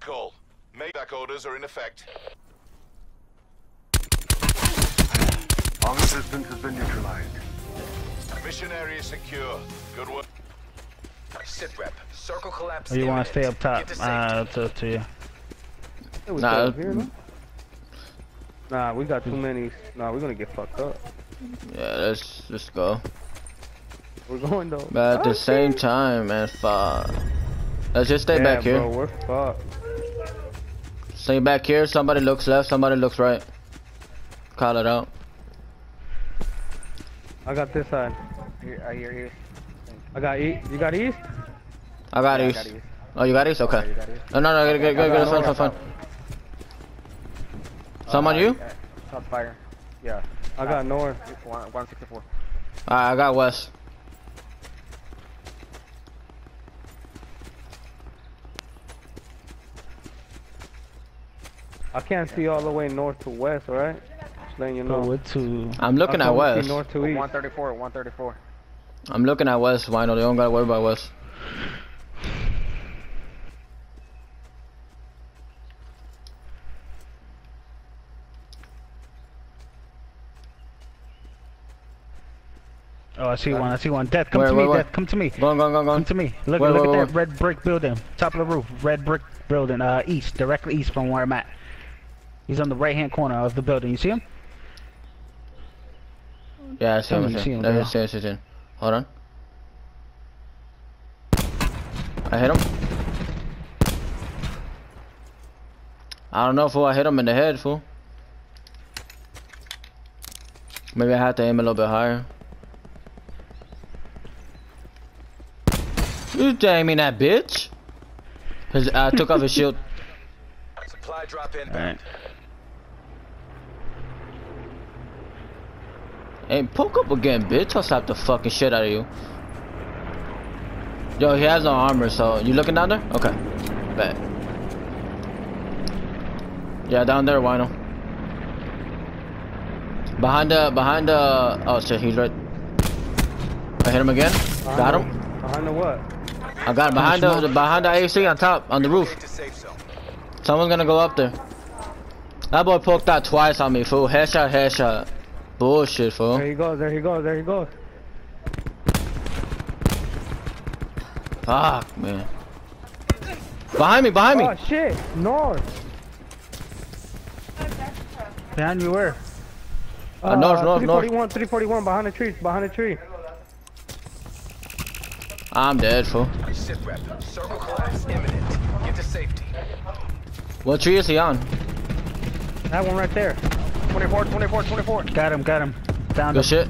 Net call. Maybach orders are in effect. All resistance has been neutralized. Mission area secure. Good work. Sit rep. Circle collapse. Or you want to stay up top? Ah, to safety. Uh, it's up to you. Yeah, we Nah, up here. Nah, we got too many. Nah, we're gonna get fucked up. Yeah, let's just go. We're going though. But at the Ah, same time, man, fuck. Let's just stay yeah, back here. Bro, we're fucked. Stay back here. Somebody looks left. Somebody looks right. Call it out. I got this side. Here, I hear you. I got east. You got east? I got Yeah, I east. got east. Oh, you got east? Okay. you got east. No, no, no, get, get, get, get, I it's fine, got fine, fine. Someone Uh, you? yeah, Top fire. Yeah. I got north. It's one, 164. Alright, I got west. I can't see all the way north to west, right? Just letting you know. Go with two. I'm looking I at can only see west. North to east. 134, 134. I'm looking at west. Why no? They don't gotta worry about west. Oh, I see one. I see one. Death, come Where, to where, me. where? Death, come to me. Go on, go on, go on, Come to me. Look, Where, look where, at that red brick building. Top of the roof. Red brick building. Uh, east, directly east from where I'm at. He's on the right hand corner of the building. You see him? Yeah, I see him. Tell I see see him. him, Let me girl. see him, see him. Hold on. I hit him. I don't know, fool. I hit him in the head, fool. Maybe I have to aim a little bit higher. You aiming that bitch? His, I took off his shield. Supply drop in. Alright. Hey, poke up again, bitch. I'll slap the fucking shit out of you. Yo, he has no armor, so you looking down there? Okay. Bet. Yeah, down there, Wino. Behind the, behind the, oh shit, he's right. I hit him again. Got him. Behind the what? I got him behind the, behind the AC on top, on the roof. Get to safe zone. Someone's gonna go up there. That boy poked out twice on me, fool. Headshot, headshot. Bullshit, fool. There he goes, there he goes, there he goes. Fuck, man. Behind me, behind me. Oh shit, north. Behind you where? Uh, north, north, north. 341, 341, behind the tree, behind the tree. I'm dead, fool. Sit rep. Circle collapse imminent. Get to safety. What tree is he on? That one right there. 24, 24, 24. Got him, got him. Found Good him. shit.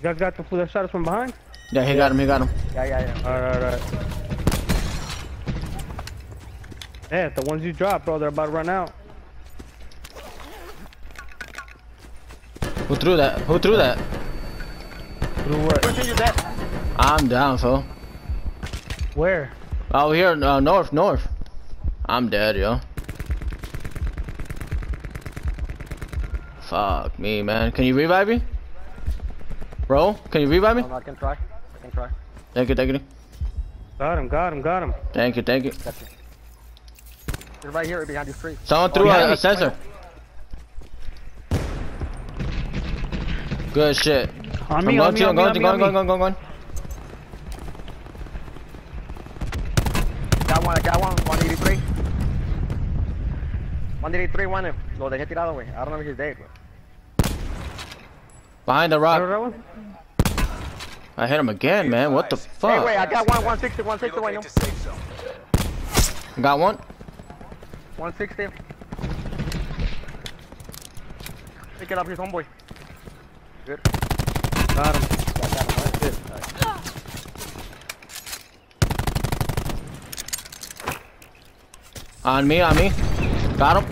You guys got the fool that shot us from behind? Yeah, he got him, he got him. Yeah, yeah, yeah. Alright, alright. Yeah, the ones you dropped, bro, they're about to run out. Who threw that? Who threw that? Through what? Pushing. I'm down, fool. Where? Oh, here, uh, north, north. I'm dead, yo. Fuck me, man. Can you revive me? Bro, can you revive me? No, no, I can try. I can try. Thank you, thank you. Got him, got him, got him. Thank you, thank you. Got you. You're right here behind this tree. Someone threw behind a, a sensor. Good shit. On I'm me, going on to, me, I'm on me, going on to, me, going, on going, me. going, going, going. Got one, I got one. 183. 183, one. Lo dejé tirado, güey. I don't know if he's dead, güey. Behind the rock. I hit him again, man. What the Hey, fuck? wait, I got one. 160, 160, Relocate güey. to safe zone. Got one? 160. Pick it up, his homeboy. Good. Got him. Got that one. That's it. On me, on me. Got him.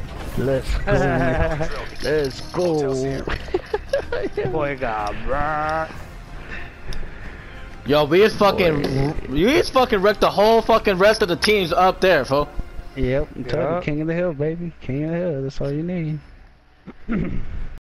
Let's go. Let's go. Boy got bruh. Yo, we just fucking, we just fucking wrecked the whole fucking rest of the teams up there, fo. Yep, I'm telling you, king of the hill, baby. King of the hill, that's all you need.